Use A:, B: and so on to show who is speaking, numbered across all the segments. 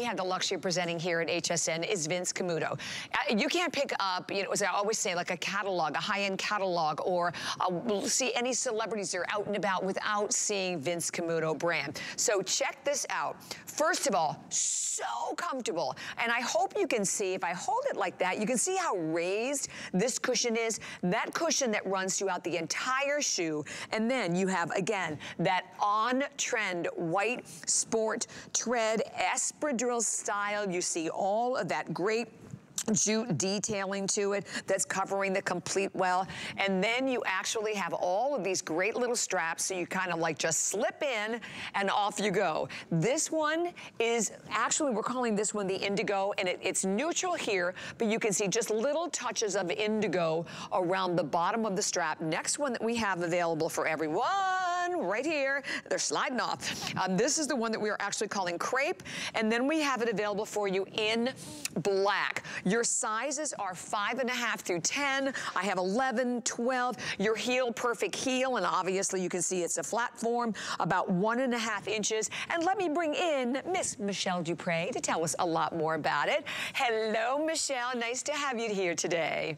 A: We have the luxury of presenting here at HSN is Vince Camuto. Uh, you can't pick up, you know, as I always say, like a catalog, a high-end catalog, or uh, see any celebrities that are out and about without seeing Vince Camuto brand. So check this out. First of all, so comfortable. And I hope you can see, if I hold it like that, you can see how raised this cushion is. That cushion that runs throughout the entire shoe. And then you have, again, that on-trend white sport tread espadrille style. You see all of that great jute detailing to it that's covering the complete welt. And then you actually have all of these great little straps so you kind of like just slip in and off you go. This one is, actually we're calling this one the indigo and it, it's neutral here, but you can see just little touches of indigo around the bottom of the strap. Next one that we have available for everyone right here. They're sliding off. Um, this is the one that we are actually calling crepe. And then we have it available for you in black. Your sizes are five and a half through 10. I have 11, 12. Your heel, perfect heel. And obviously you can see it's a flat form, about one and a half inches. And let me bring in Miss Michelle Dupre to tell us a lot more about it. Hello, Michelle. Nice to have you here today.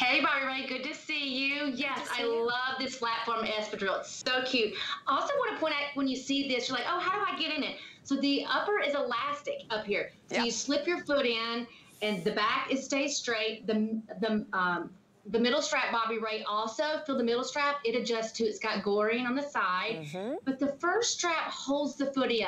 B: Hey, Bobbi Ray, good to see you. Yes, see I you. love this platform espadrille. It's so cute. I also want to point out when you see this, you're like, oh, how do I get in it? So the upper is elastic up here. So yep. you slip your foot in, and the back is stays straight. The the um, the middle strap, Bobbi Ray, also feel the middle strap. It adjusts to. It's got goring on the side, mm-hmm. but the first strap holds the foot in.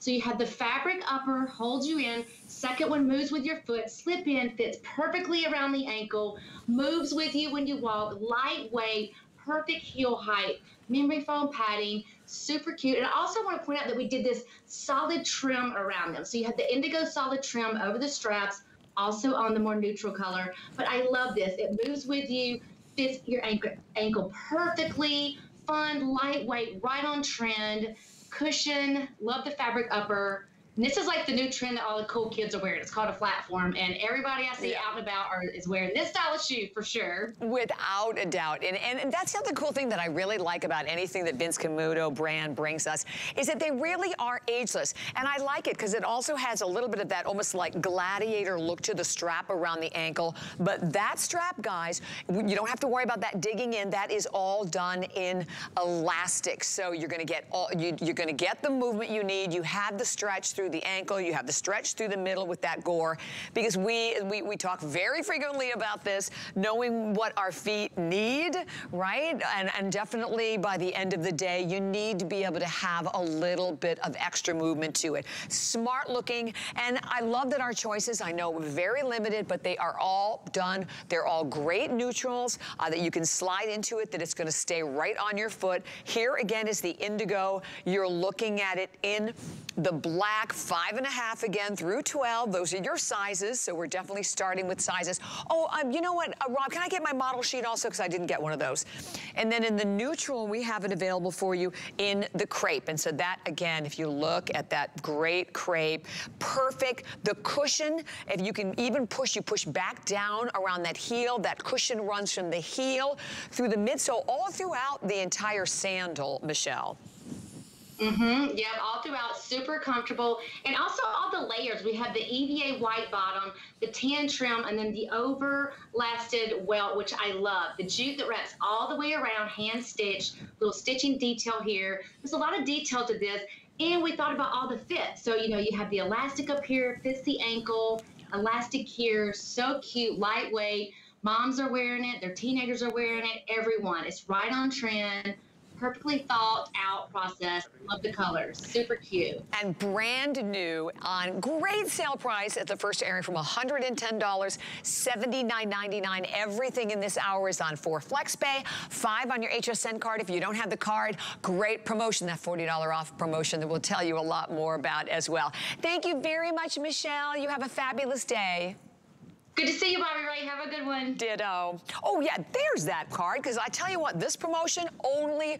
B: So you have the fabric upper holds you in. Second one moves with your foot, slip in, fits perfectly around the ankle, moves with you when you walk, lightweight, perfect heel height, memory foam padding, super cute. And I also want to point out that we did this solid trim around them. So you have the indigo solid trim over the straps, also on the more neutral color. But I love this. It moves with you, fits your ankle, ankle perfectly, fun, lightweight, right on trend cushion, love the fabric upper. And this is like the new trend that all the cool kids are wearing. It's called a platform, and everybody I see yeah. out and about are, is wearing this style of shoe for sure.
A: Without a doubt. And, and, that's the other cool thing that I really like about anything that Vince Camuto brand brings us, is that they really are ageless. And I like it because it also has a little bit of that almost like gladiator look to the strap around the ankle. But that strap, guys, you don't have to worry about that digging in. That is all done in elastic. So you're gonna get all, you, you're gonna get the movement you need. You have the stretch through the ankle. You have the stretch through the middle with that gore. Because we, we, we talk very frequently about this, knowing what our feet need, right? And, and definitely by the end of the day, you need to be able to have a little bit of extra movement to it. Smart looking. And I love that our choices, I know very limited, but they are all done. They're all great neutrals uh, that you can slide into it, that it's gonna stay right on your foot. Here again is the indigo. You're looking at it in the black five and a half again through 12. Those are your sizes, so we're definitely starting with sizes. Oh, um, you know what, uh, Rob, can I get my model sheet also? Because I didn't get one of those. And then in the neutral, we have it available for you in the crepe. And so that, again, if you look at that great crepe, perfect. The cushion, if you can even push, you push back down around that heel. That cushion runs from the heel through the midsole, all throughout the entire sandal, Michelle.
B: Mm-hmm. Yep, all throughout, super comfortable. And also all the layers. We have the EVA white bottom, the tan trim, and then the overlasted welt, which I love. The jute that wraps all the way around, hand stitched, little stitching detail here. There's a lot of detail to this. And we thought about all the fit. So, you know, you have the elastic up here, fits the ankle, elastic here, so cute, lightweight. Moms are wearing it, their teenagers are wearing it, everyone. It's right on trend perfectly thought out process. Love the colors. Super cute.
A: And brand new on great sale price at the first airing from $110, $79.99. Everything in this hour is on four FlexPay, five on your HSN card. If you don't have the card, great promotion, that $40 off promotion that we'll tell you a lot more about as well. Thank you very much, Michelle. You have a fabulous day.
B: Good to see you, Bobbi Ray. Have a good one.
A: Ditto. Oh, yeah, there's that card, because I tell you what, this promotion only